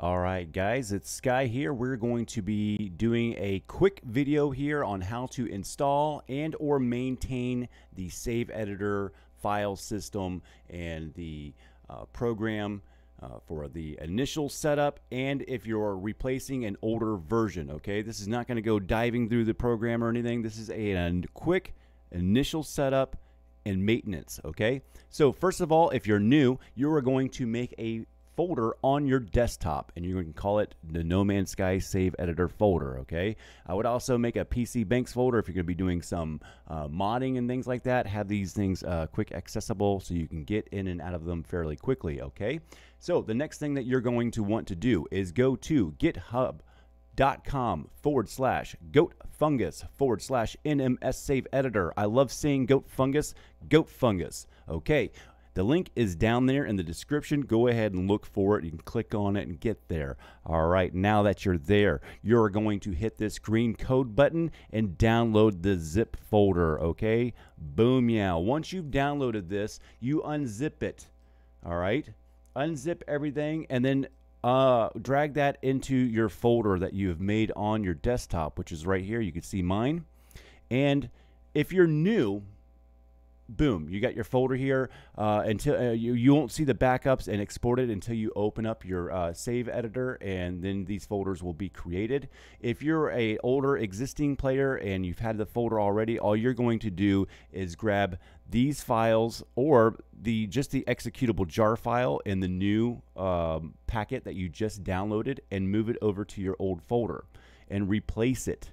All right, guys, it's Sky here. We're going to be doing a quick video here on how to install and or maintain the Save Editor file system and the uh, program uh, for the initial setup and if you're replacing an older version, okay? This is not going to go diving through the program or anything. This is a, a quick initial setup and maintenance, okay? So first of all, if you're new, you are going to make a folder on your desktop and you can call it the No Man's Sky Save Editor folder. Okay. I would also make a PC Banks folder if you're going to be doing some uh, modding and things like that. Have these things uh, quick accessible so you can get in and out of them fairly quickly. Okay. So the next thing that you're going to want to do is go to github.com forward slash goat fungus forward slash nms save editor. I love seeing goatfungus, goat fungus. Okay. The link is down there in the description. Go ahead and look for it. You can click on it and get there. All right, now that you're there, you're going to hit this green code button and download the zip folder, okay? Boom, yeah. Once you've downloaded this, you unzip it, all right? Unzip everything and then uh, drag that into your folder that you have made on your desktop, which is right here. You can see mine. And if you're new, boom, you got your folder here. Uh, until uh, you, you won't see the backups and export it until you open up your uh, save editor, and then these folders will be created. If you're a older existing player and you've had the folder already, all you're going to do is grab these files or the just the executable jar file in the new um, packet that you just downloaded and move it over to your old folder and replace it.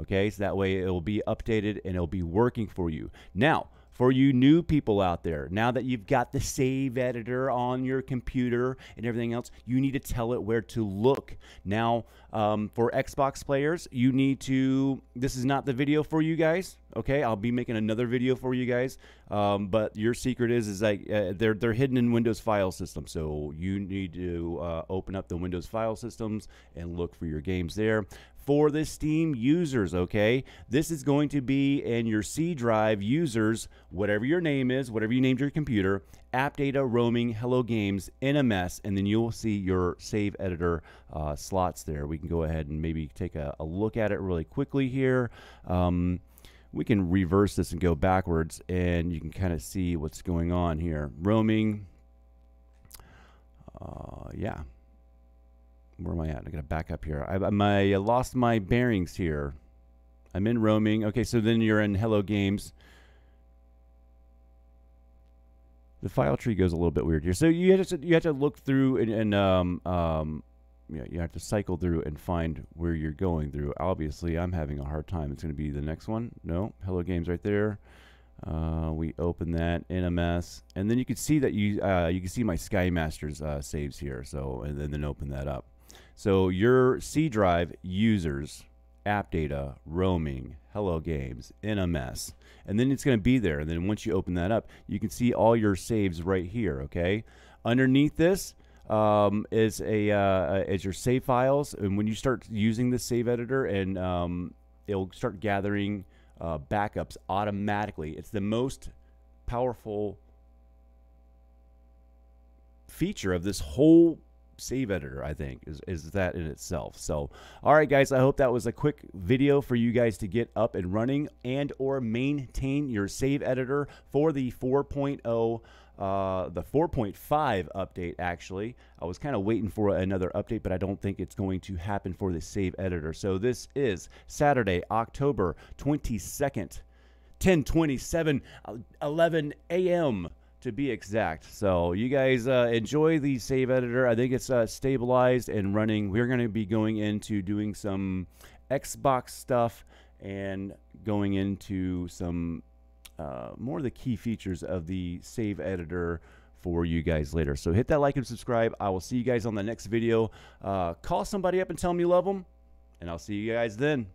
Okay, so that way it will be updated and it'll be working for you. Now, for you new people out there, now that you've got the save editor on your computer and everything else, you need to tell it where to look. Now, um, for Xbox players, you need to. This is not the video for you guys. Okay, I'll be making another video for you guys. Um, but your secret is is like uh, they're they're hidden in Windows file system. So you need to uh, open up the Windows file systems and look for your games there for the Steam users, okay? This is going to be in your C drive users, whatever your name is, whatever you named your computer, app data, roaming, hello games, NMS, and then you'll see your save editor uh, slots there. We can go ahead and maybe take a, a look at it really quickly here. Um, we can reverse this and go backwards, and you can kind of see what's going on here. Roaming, uh, yeah where am I at? I gotta back up here. I, I lost my bearings here. I'm in roaming. Okay, so then you're in Hello Games. The file tree goes a little bit weird here. So you have to you have to look through and, and um um yeah you have to cycle through and find where you're going through. Obviously, I'm having a hard time. It's going to be the next one. No, Hello Games right there. Uh, we open that NMS, and then you can see that you uh, you can see my Sky Masters uh, saves here. So and then, then open that up. So your C drive users app data, roaming, hello games, NMS, and then it's going to be there. And then once you open that up, you can see all your saves right here. Okay, underneath this um, is a uh, is your save files, and when you start using the save editor, and um, it'll start gathering uh, backups automatically. It's the most powerful feature of this whole save editor i think is, is that in itself. So all right guys i hope that was a quick video for you guys to get up and running and or maintain your save editor for the 4.0 uh, the 4.5 update actually. I was kind of waiting for another update but i don't think it's going to happen for the save editor. So this is saturday october 22nd 1027 11 a.m to be exact. So you guys uh, enjoy the save editor. I think it's uh, stabilized and running. We're going to be going into doing some Xbox stuff and going into some uh, more of the key features of the save editor for you guys later. So hit that like and subscribe. I will see you guys on the next video. Uh, call somebody up and tell them you love them, and I'll see you guys then.